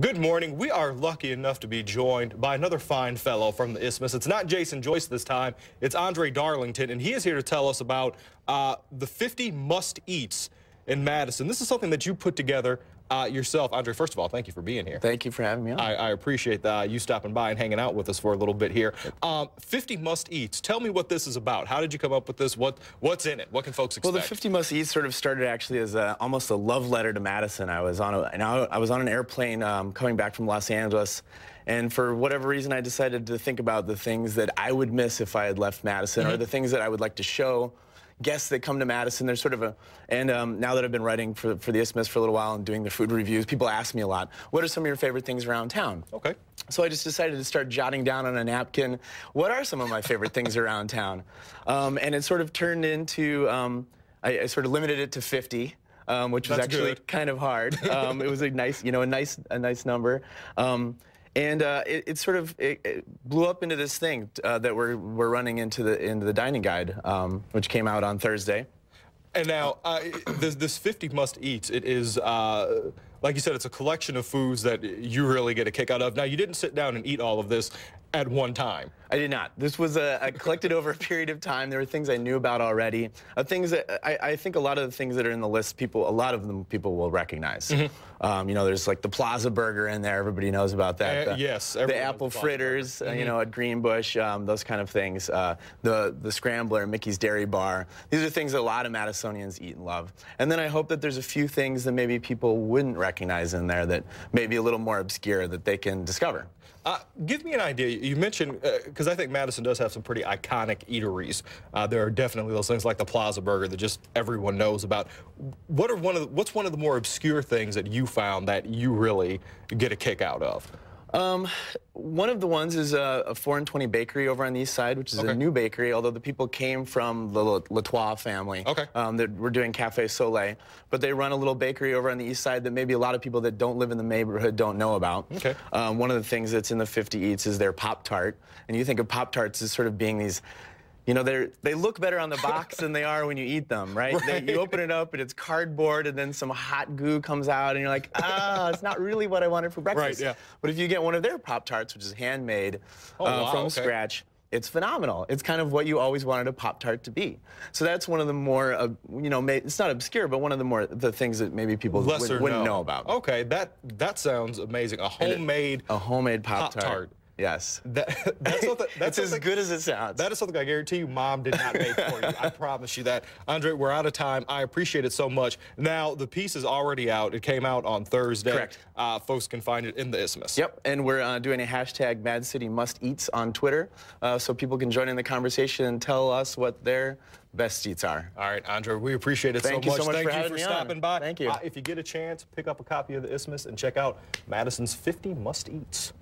Good morning. We are lucky enough to be joined by another fine fellow from the Isthmus. It's not Jason Joyce this time. It's Andre Darlington, and he is here to tell us about uh, the 50 must-eats in Madison. This is something that you put together uh, yourself. Andre, first of all, thank you for being here. Thank you for having me on. I, I appreciate uh, you stopping by and hanging out with us for a little bit here. Um, 50 must-eats. Tell me what this is about. How did you come up with this? What What's in it? What can folks expect? Well, the 50 must-eats sort of started actually as a, almost a love letter to Madison. I was on a, and I, I was on an airplane um, coming back from Los Angeles, and for whatever reason, I decided to think about the things that I would miss if I had left Madison, mm -hmm. or the things that I would like to show guests that come to Madison. There's sort of a, and um, now that I've been writing for, for the Isthmus for a little while and doing the food reviews, people ask me a lot, what are some of your favorite things around town? Okay. So I just decided to start jotting down on a napkin, what are some of my favorite things around town? Um, and it sort of turned into, um, I, I, sort of limited it to 50. Um, which was That's actually good. kind of hard. Um, it was a nice, you know, a nice, a nice number. Um, and uh, it, it, sort of it, it blew up into this thing uh, that we're we're running into the into the dining guide, um, which came out on Thursday. And now uh, this this 50 must eats. It is. Uh, like you said, it's a collection of foods that you really get a kick out of. Now, you didn't sit down and eat all of this at one time. I did not. This was a, collected over a period of time. There were things I knew about already. Uh, things that I, I, think a lot of the things that are in the list, people, a lot of them people will recognize. Mm -hmm. um, you know, there's like the Plaza Burger in there. Everybody knows about that. Uh, the, yes. The apple fritters, mm -hmm. uh, you mm-hmm. know, at Greenbush, um, those kind of things. Uh, the the scrambler, Mickey's Dairy Bar. These are things that a lot of Madisonians eat and love. And then I hope that there's a few things that maybe people wouldn't recognize in there that may be a little more obscure that they can discover. Uh, give me an idea. You mentioned, because I think Madison does have some pretty iconic eateries. Uh, there are definitely those things like the Plaza Burger that just everyone knows about. What are one of the, what's one of the more obscure things that you found that you really get a kick out of? Um, one of the ones is a, a 4 and 20 bakery over on the east side, which is okay. a new bakery, although the people came from the L'Etoile family. Okay. Um, that we're doing Cafe Soleil. But they run a little bakery over on the east side that maybe a lot of people that don't live in the neighborhood don't know about. Okay. Um, one of the things that's in the 50 Eats is their Pop-Tart. And you think of Pop-Tarts as sort of being these you know, they they look better on the box than they are when you eat them, right? right. They, you open it up and it's cardboard, and then some hot goo comes out, and you're like, ah, it's not really what I wanted for breakfast. Right, yeah. But if you get one of their Pop Tarts, which is handmade oh, uh, wow, from okay. scratch, it's phenomenal. It's kind of what you always wanted a Pop Tart to be. So that's one of the more, uh, you know, it's not obscure, but one of the more the things that maybe people would, not know. know about. Okay, that that sounds amazing. A homemade a homemade Pop Tart. Yes. That, that's something, that's as good as it sounds. That is something I guarantee you mom did not make for you. I promise you that. Andre, we're out of time. I appreciate it so much. Now, the piece is already out. It came out on Thursday. Correct. Uh, folks can find it in the Isthmus. Yep, and we're uh, doing a hashtag Mad City Must Eats on Twitter uh, so people can join in the conversation and tell us what their best eats are. All right, Andre, we appreciate it Thank so much. You so much Thank for you for stopping on. by. Thank you. Uh, if you get a chance, pick up a copy of the Isthmus and check out Madison's 50 Must Eats.